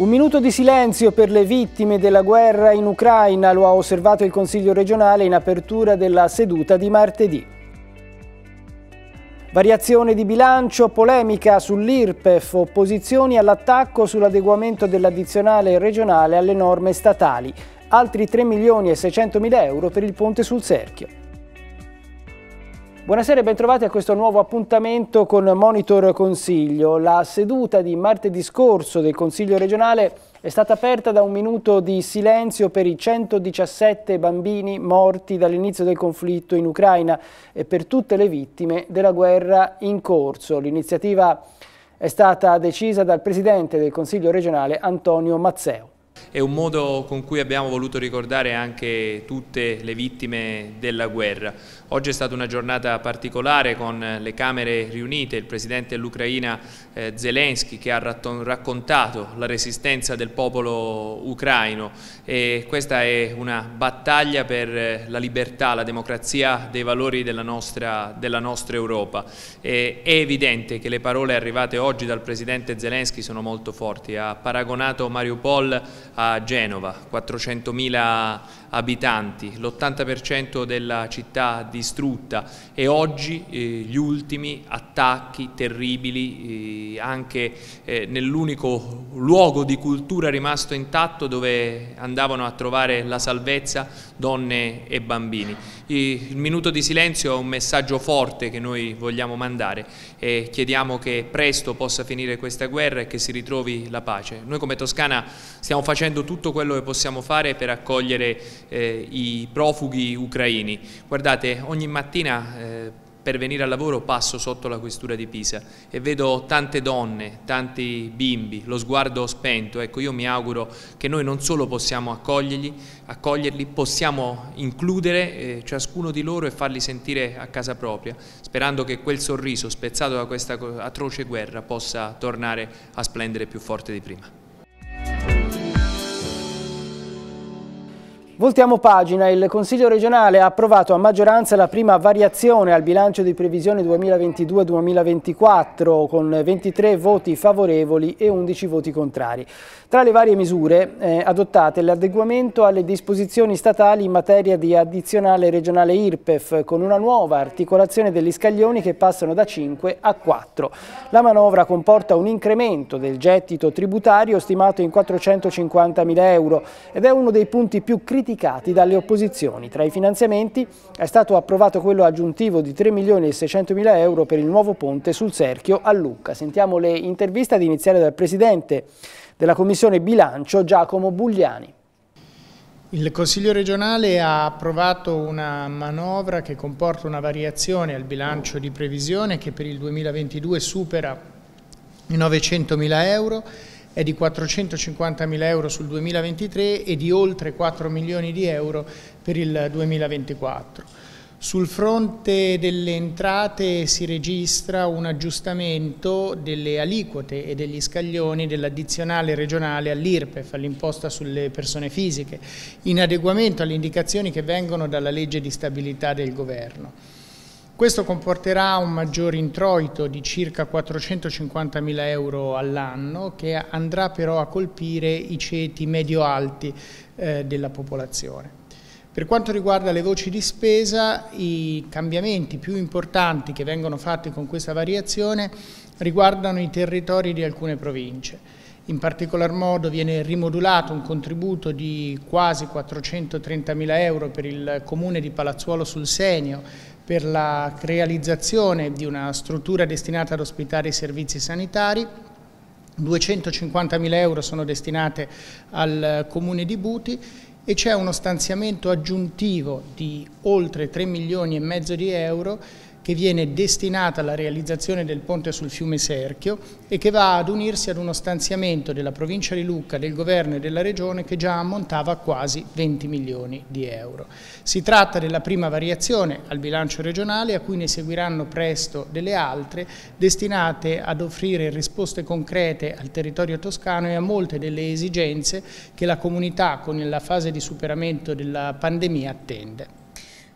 Un minuto di silenzio per le vittime della guerra in Ucraina lo ha osservato il Consiglio regionale in apertura della seduta di martedì. Variazione di bilancio, polemica sull'IRPEF, opposizioni all'attacco sull'adeguamento dell'addizionale regionale alle norme statali, altri 3 milioni e 600 mila euro per il ponte sul Serchio. Buonasera e bentrovati a questo nuovo appuntamento con Monitor Consiglio. La seduta di martedì scorso del Consiglio regionale è stata aperta da un minuto di silenzio per i 117 bambini morti dall'inizio del conflitto in Ucraina e per tutte le vittime della guerra in corso. L'iniziativa è stata decisa dal Presidente del Consiglio regionale Antonio Mazzeo è un modo con cui abbiamo voluto ricordare anche tutte le vittime della guerra. Oggi è stata una giornata particolare con le Camere riunite, il Presidente dell'Ucraina eh, Zelensky che ha raccontato la resistenza del popolo ucraino e questa è una battaglia per la libertà, la democrazia dei valori della nostra, della nostra Europa. E, è evidente che le parole arrivate oggi dal Presidente Zelensky sono molto forti, ha paragonato Mariupol a Genova, 400.000 abitanti, l'80% della città distrutta. E oggi eh, gli ultimi attacchi terribili eh, anche eh, nell'unico luogo di cultura rimasto intatto dove andavano a trovare la salvezza donne e bambini. Il minuto di silenzio è un messaggio forte che noi vogliamo mandare e chiediamo che presto possa finire questa guerra e che si ritrovi la pace. Noi come Toscana stiamo facendo tutto quello che possiamo fare per accogliere eh, i profughi ucraini. Guardate, ogni mattina eh, per venire al lavoro passo sotto la questura di Pisa e vedo tante donne, tanti bimbi, lo sguardo spento. Ecco, io mi auguro che noi non solo possiamo accoglierli, accoglierli possiamo includere eh, ciascuno di loro e farli sentire a casa propria, sperando che quel sorriso spezzato da questa atroce guerra possa tornare a splendere più forte di prima. Voltiamo pagina, il Consiglio regionale ha approvato a maggioranza la prima variazione al bilancio di previsione 2022-2024 con 23 voti favorevoli e 11 voti contrari. Tra le varie misure eh, adottate l'adeguamento alle disposizioni statali in materia di addizionale regionale IRPEF con una nuova articolazione degli scaglioni che passano da 5 a 4. La manovra comporta un incremento del gettito tributario stimato in 450 mila euro ed è uno dei punti più criticati dalle opposizioni. Tra i finanziamenti è stato approvato quello aggiuntivo di 3 milioni e 600 mila euro per il nuovo ponte sul Serchio a Lucca. Sentiamo le interviste ad iniziare dal Presidente della Commissione Bilancio Giacomo Bugliani. Il Consiglio regionale ha approvato una manovra che comporta una variazione al bilancio di previsione che per il 2022 supera i 900 mila euro, è di 450 mila euro sul 2023 e di oltre 4 milioni di euro per il 2024. Sul fronte delle entrate si registra un aggiustamento delle aliquote e degli scaglioni dell'addizionale regionale all'IRPEF, all'imposta sulle persone fisiche, in adeguamento alle indicazioni che vengono dalla legge di stabilità del governo. Questo comporterà un maggior introito di circa 450 mila euro all'anno che andrà però a colpire i ceti medio-alti eh, della popolazione. Per quanto riguarda le voci di spesa, i cambiamenti più importanti che vengono fatti con questa variazione riguardano i territori di alcune province. In particolar modo viene rimodulato un contributo di quasi 430 mila euro per il comune di Palazzuolo sul Senio per la realizzazione di una struttura destinata ad ospitare i servizi sanitari. 250 mila euro sono destinate al comune di Buti e c'è uno stanziamento aggiuntivo di oltre 3 milioni e mezzo di euro che viene destinata alla realizzazione del ponte sul fiume Serchio e che va ad unirsi ad uno stanziamento della provincia di Lucca, del governo e della regione che già ammontava a quasi 20 milioni di euro. Si tratta della prima variazione al bilancio regionale a cui ne seguiranno presto delle altre destinate ad offrire risposte concrete al territorio toscano e a molte delle esigenze che la comunità con la fase di superamento della pandemia attende.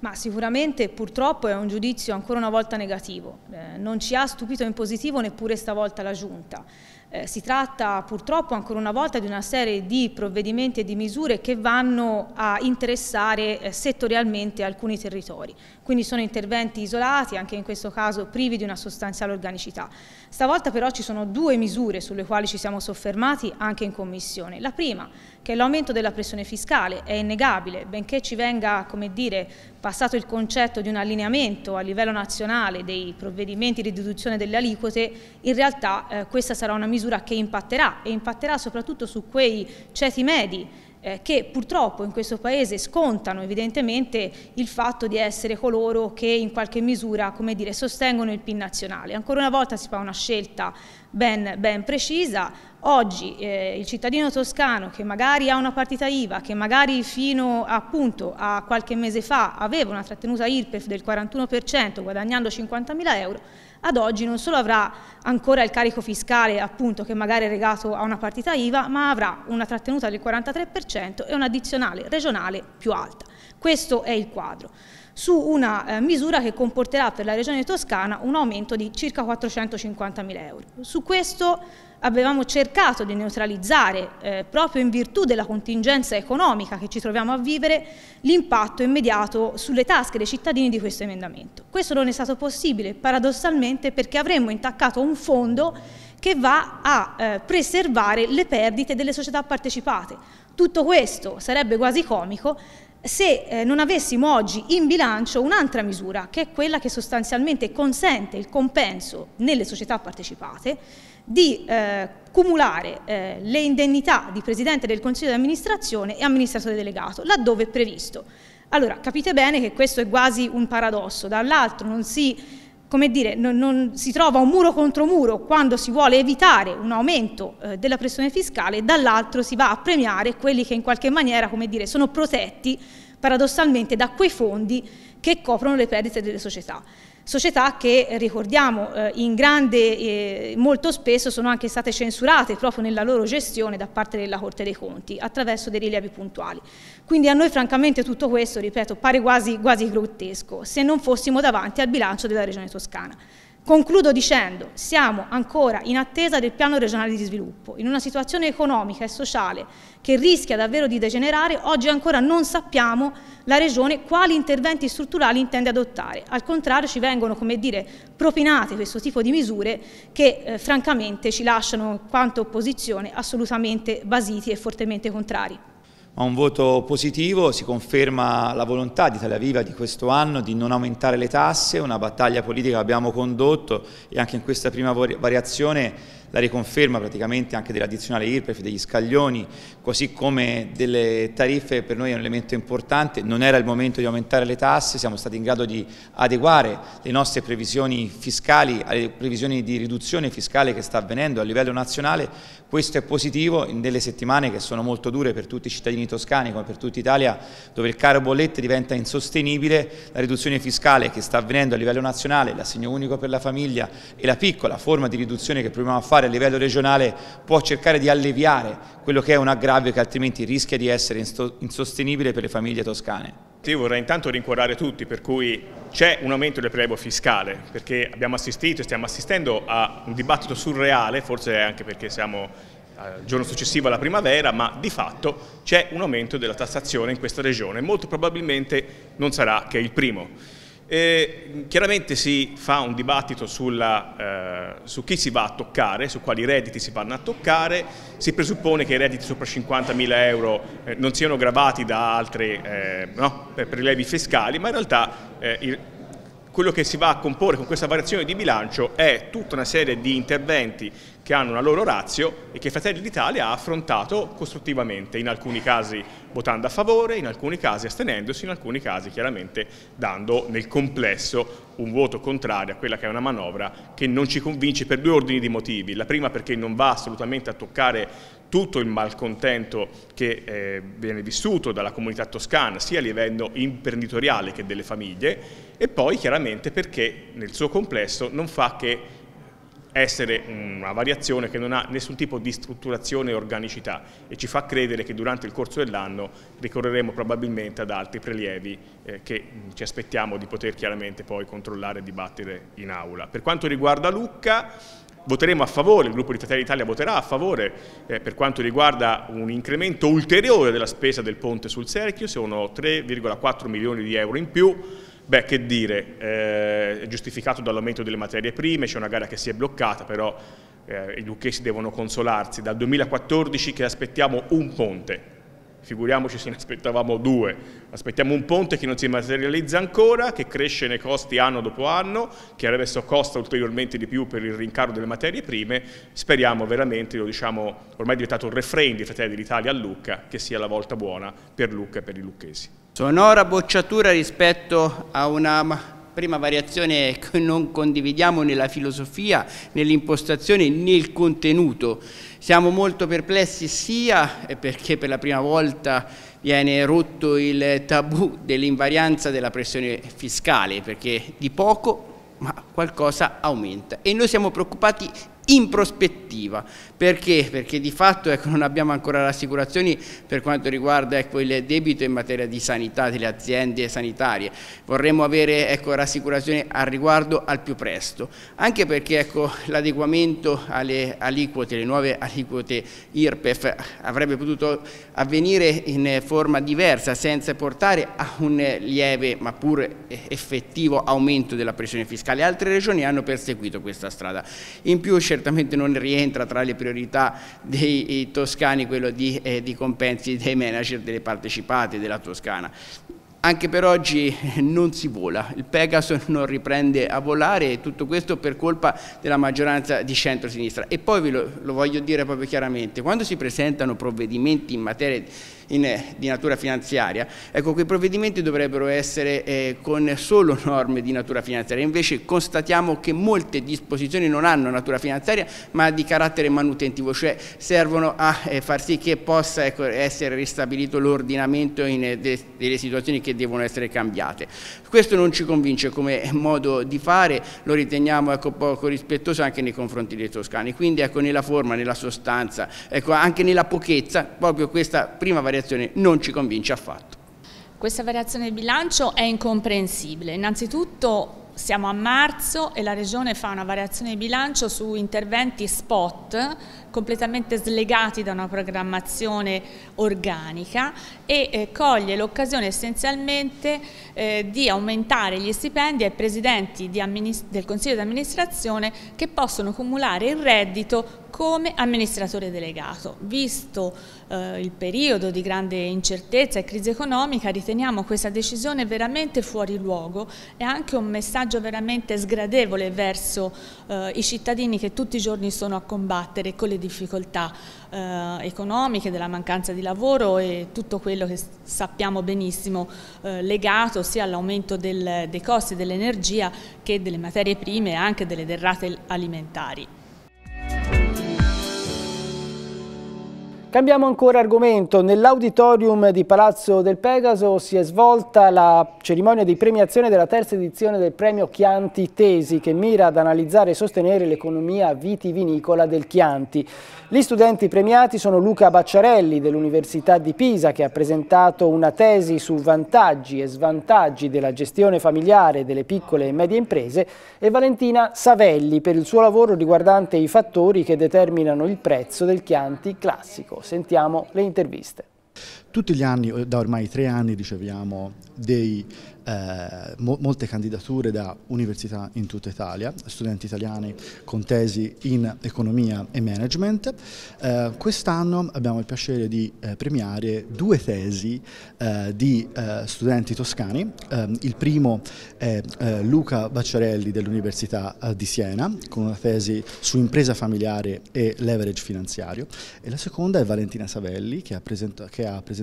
Ma sicuramente purtroppo è un giudizio ancora una volta negativo, eh, non ci ha stupito in positivo neppure stavolta la Giunta. Eh, si tratta purtroppo ancora una volta di una serie di provvedimenti e di misure che vanno a interessare eh, settorialmente alcuni territori. Quindi sono interventi isolati, anche in questo caso privi di una sostanziale organicità. Stavolta però ci sono due misure sulle quali ci siamo soffermati anche in Commissione. La prima, che è l'aumento della pressione fiscale, è innegabile, benché ci venga, come dire, passato il concetto di un allineamento a livello nazionale dei provvedimenti di riduzione delle aliquote, in realtà eh, questa sarà una misura che impatterà e impatterà soprattutto su quei ceti medi eh, che purtroppo in questo Paese scontano evidentemente il fatto di essere coloro che in qualche misura come dire, sostengono il PIL nazionale. Ancora una volta si fa una scelta ben, ben precisa, oggi eh, il cittadino toscano che magari ha una partita IVA, che magari fino appunto a qualche mese fa aveva una trattenuta IRPEF del 41% guadagnando 50.000 euro, ad oggi non solo avrà ancora il carico fiscale appunto che magari è legato a una partita IVA, ma avrà una trattenuta del 43% e un'addizionale regionale più alta. Questo è il quadro su una eh, misura che comporterà per la Regione Toscana un aumento di circa 450 mila euro. Su questo avevamo cercato di neutralizzare, eh, proprio in virtù della contingenza economica che ci troviamo a vivere, l'impatto immediato sulle tasche dei cittadini di questo emendamento. Questo non è stato possibile paradossalmente perché avremmo intaccato un fondo che va a eh, preservare le perdite delle società partecipate. Tutto questo sarebbe quasi comico se eh, non avessimo oggi in bilancio un'altra misura, che è quella che sostanzialmente consente il compenso nelle società partecipate di eh, cumulare eh, le indennità di Presidente del Consiglio di amministrazione e amministratore delegato, laddove è previsto. Allora, capite bene che questo è quasi un paradosso, dall'altro non si come dire, non, non, si trova un muro contro muro quando si vuole evitare un aumento eh, della pressione fiscale dall'altro si va a premiare quelli che in qualche maniera come dire, sono protetti paradossalmente da quei fondi che coprono le perdite delle società società che ricordiamo eh, in grande eh, molto spesso sono anche state censurate proprio nella loro gestione da parte della Corte dei Conti attraverso dei rilievi puntuali. Quindi a noi francamente tutto questo, ripeto, pare quasi, quasi grottesco se non fossimo davanti al bilancio della Regione Toscana. Concludo dicendo, siamo ancora in attesa del piano regionale di sviluppo, in una situazione economica e sociale che rischia davvero di degenerare, oggi ancora non sappiamo la Regione quali interventi strutturali intende adottare. Al contrario ci vengono, come dire, propinate questo tipo di misure che eh, francamente ci lasciano quanto opposizione assolutamente basiti e fortemente contrari. A un voto positivo si conferma la volontà di Italia Viva di questo anno di non aumentare le tasse, una battaglia politica che abbiamo condotto e anche in questa prima variazione la riconferma praticamente anche dell'addizionale IRPEF, degli scaglioni, così come delle tariffe per noi è un elemento importante, non era il momento di aumentare le tasse, siamo stati in grado di adeguare le nostre previsioni fiscali alle previsioni di riduzione fiscale che sta avvenendo a livello nazionale, questo è positivo in delle settimane che sono molto dure per tutti i cittadini toscani come per tutta Italia dove il caro bollette diventa insostenibile, la riduzione fiscale che sta avvenendo a livello nazionale, l'assegno unico per la famiglia e la piccola forma di riduzione che proviamo a fare a livello regionale può cercare di alleviare quello che è un aggravio che altrimenti rischia di essere insostenibile per le famiglie toscane. Io vorrei intanto rincuorare tutti, per cui c'è un aumento del prelievo fiscale, perché abbiamo assistito e stiamo assistendo a un dibattito surreale, forse anche perché siamo al giorno successivo alla primavera, ma di fatto c'è un aumento della tassazione in questa regione, molto probabilmente non sarà che il primo. Eh, chiaramente si fa un dibattito sulla, eh, su chi si va a toccare, su quali redditi si vanno a toccare, si presuppone che i redditi sopra 50.000 euro eh, non siano gravati da altri eh, no, prelevi fiscali, ma in realtà eh, il, quello che si va a comporre con questa variazione di bilancio è tutta una serie di interventi che hanno una loro razio e che Fratelli d'Italia ha affrontato costruttivamente, in alcuni casi votando a favore, in alcuni casi astenendosi, in alcuni casi chiaramente dando nel complesso un voto contrario a quella che è una manovra che non ci convince per due ordini di motivi. La prima perché non va assolutamente a toccare tutto il malcontento che eh, viene vissuto dalla comunità toscana sia a livello imprenditoriale che delle famiglie e poi chiaramente perché nel suo complesso non fa che essere una variazione che non ha nessun tipo di strutturazione e organicità e ci fa credere che durante il corso dell'anno ricorreremo probabilmente ad altri prelievi eh, che ci aspettiamo di poter chiaramente poi controllare e dibattere in aula. Per quanto riguarda Lucca, voteremo a favore, il gruppo di Fratelli d'Italia voterà a favore eh, per quanto riguarda un incremento ulteriore della spesa del ponte sul Serchio, sono 3,4 milioni di euro in più, Beh, che dire, eh, è giustificato dall'aumento delle materie prime, c'è una gara che si è bloccata, però eh, i lucchesi devono consolarsi. Dal 2014 che aspettiamo un ponte, figuriamoci se ne aspettavamo due, aspettiamo un ponte che non si materializza ancora, che cresce nei costi anno dopo anno, che adesso costa ulteriormente di più per il rincaro delle materie prime, speriamo veramente, lo diciamo, ormai è diventato un refrain di Fratelli d'Italia a Lucca, che sia la volta buona per Lucca e per i lucchesi. Sonora bocciatura rispetto a una prima variazione che non condividiamo nella filosofia, nell'impostazione, nel contenuto. Siamo molto perplessi sia perché per la prima volta viene rotto il tabù dell'invarianza della pressione fiscale, perché di poco ma qualcosa aumenta e noi siamo preoccupati in prospettiva. Perché? Perché di fatto ecco, non abbiamo ancora rassicurazioni per quanto riguarda ecco, il debito in materia di sanità delle aziende sanitarie. Vorremmo avere ecco, rassicurazioni al riguardo al più presto, anche perché ecco, l'adeguamento alle aliquote, le nuove aliquote IRPEF avrebbe potuto avvenire in forma diversa senza portare a un lieve ma pur effettivo aumento della pressione fiscale. Altre regioni hanno perseguito questa strada. In più certamente non rientra tra le priorità dei toscani quello di, eh, di compensi dei manager delle partecipate della Toscana. Anche per oggi non si vola, il Pegaso non riprende a volare e tutto questo per colpa della maggioranza di centro-sinistra. E poi ve lo, lo voglio dire proprio chiaramente, quando si presentano provvedimenti in materia in, eh, di natura finanziaria, ecco quei provvedimenti dovrebbero essere eh, con solo norme di natura finanziaria, invece constatiamo che molte disposizioni non hanno natura finanziaria ma di carattere manutentivo, cioè servono a eh, far sì che possa ecco, essere ristabilito l'ordinamento in eh, de, delle situazioni che devono essere cambiate. Questo non ci convince come modo di fare, lo riteniamo ecco, poco rispettoso anche nei confronti dei toscani, quindi ecco, nella forma, nella sostanza, ecco, anche nella pochezza, proprio questa prima variazione variazione non ci convince affatto. Questa variazione di bilancio è incomprensibile. Innanzitutto siamo a marzo e la Regione fa una variazione di bilancio su interventi spot completamente slegati da una programmazione organica e eh, coglie l'occasione essenzialmente eh, di aumentare gli stipendi ai presidenti del Consiglio di amministrazione che possono cumulare il reddito come amministratore delegato. Visto eh, il periodo di grande incertezza e crisi economica riteniamo questa decisione veramente fuori luogo e anche un messaggio veramente sgradevole verso eh, i cittadini che tutti i giorni sono a combattere con le difficoltà eh, economiche, della mancanza di lavoro e tutto quello che sappiamo benissimo eh, legato sia all'aumento dei costi dell'energia che delle materie prime e anche delle derrate alimentari. Cambiamo ancora argomento. Nell'auditorium di Palazzo del Pegaso si è svolta la cerimonia di premiazione della terza edizione del premio Chianti Tesi che mira ad analizzare e sostenere l'economia vitivinicola del Chianti. Gli studenti premiati sono Luca Bacciarelli dell'Università di Pisa che ha presentato una tesi su vantaggi e svantaggi della gestione familiare delle piccole e medie imprese e Valentina Savelli per il suo lavoro riguardante i fattori che determinano il prezzo del Chianti classico. Sentiamo le interviste. Tutti gli anni, da ormai tre anni, riceviamo dei eh, mo molte candidature da università in tutta Italia, studenti italiani con tesi in economia e management. Eh, Quest'anno abbiamo il piacere di eh, premiare due tesi eh, di eh, studenti toscani. Il primo è eh, Luca Bacciarelli dell'Università di Siena con una tesi su impresa familiare e leverage finanziario e la seconda è Valentina Savelli che ha, presentato,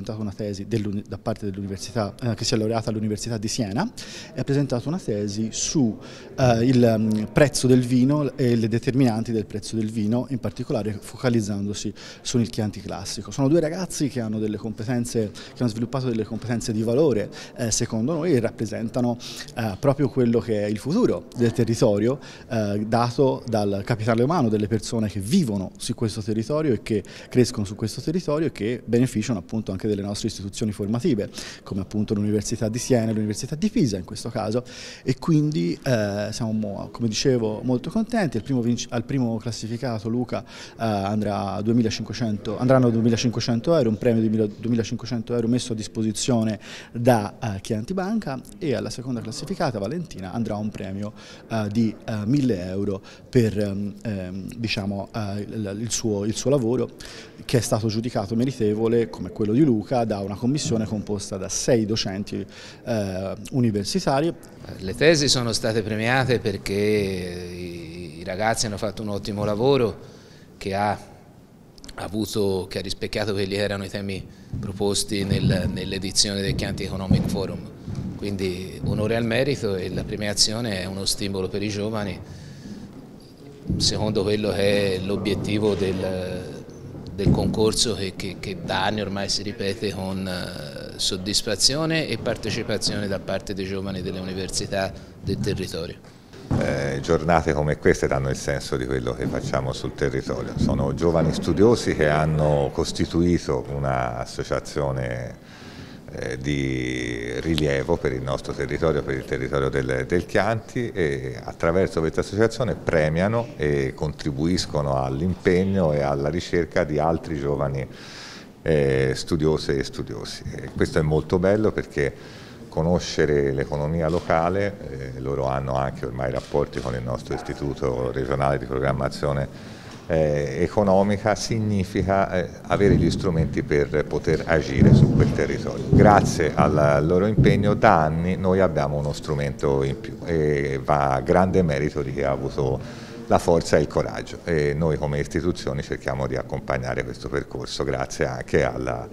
presentato una tesi da parte dell'università, eh, che si è laureata all'Università di Siena, e ha presentato una tesi su eh, um, prezzo del vino e le determinanti del prezzo del vino, in particolare focalizzandosi sul Chianti classico. Sono due ragazzi che hanno delle competenze, che hanno sviluppato delle competenze di valore, eh, secondo noi, e rappresentano eh, proprio quello che è il futuro del territorio, eh, dato dal capitale umano delle persone che vivono su questo territorio e che crescono su questo territorio e che beneficiano appunto anche delle nostre istituzioni formative, come appunto l'Università di Siena e l'Università di Pisa in questo caso, e quindi eh, siamo, come dicevo, molto contenti. Al primo, al primo classificato Luca eh, andrà a 2500, andranno a 2500 euro, un premio di 2500 euro messo a disposizione da eh, Chianti Banca e alla seconda classificata Valentina andrà un premio eh, di eh, 1000 euro per ehm, ehm diciamo, eh, il, suo, il suo lavoro che è stato giudicato meritevole come quello di Luca da una commissione composta da sei docenti eh, universitari. Le tesi sono state premiate perché i ragazzi hanno fatto un ottimo lavoro che ha, avuto, che ha rispecchiato quelli che erano i temi proposti nel, nell'edizione del Chianti Economic Forum. Quindi onore al merito e la premiazione è uno stimolo per i giovani secondo quello che è l'obiettivo del, del concorso che, che, che, da anni ormai si ripete con uh, soddisfazione e partecipazione da parte dei giovani delle università del territorio. Eh, giornate come queste danno il senso di quello che facciamo sul territorio. Sono giovani studiosi che hanno costituito un'associazione eh, di rilievo per il nostro territorio, per il territorio del, del Chianti e attraverso questa associazione premiano e contribuiscono all'impegno e alla ricerca di altri giovani eh, studiose e studiosi. E questo è molto bello perché conoscere l'economia locale, eh, loro hanno anche ormai rapporti con il nostro istituto regionale di programmazione eh, economica significa eh, avere gli strumenti per poter agire su quel territorio. Grazie al loro impegno da anni noi abbiamo uno strumento in più e va a grande merito di chi ha avuto la forza e il coraggio e noi come istituzioni cerchiamo di accompagnare questo percorso grazie anche alla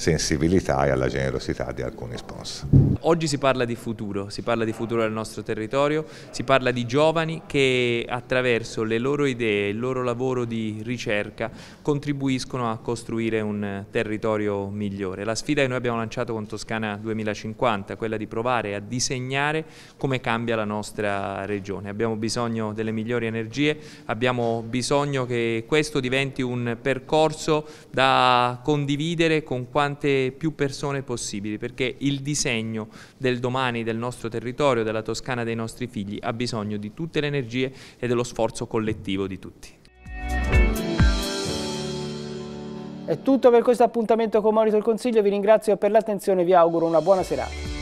sensibilità e alla generosità di alcuni sponsor. Oggi si parla di futuro, si parla di futuro del nostro territorio, si parla di giovani che attraverso le loro idee, il loro lavoro di ricerca contribuiscono a costruire un territorio migliore. La sfida che noi abbiamo lanciato con Toscana 2050 è quella di provare a disegnare come cambia la nostra regione. Abbiamo bisogno delle migliori energie, abbiamo bisogno che questo diventi un percorso da condividere con quante più persone possibili, perché il disegno del domani del nostro territorio, della Toscana dei nostri figli, ha bisogno di tutte le energie e dello sforzo collettivo di tutti. È tutto per questo appuntamento con Monito il Consiglio, vi ringrazio per l'attenzione e vi auguro una buona serata.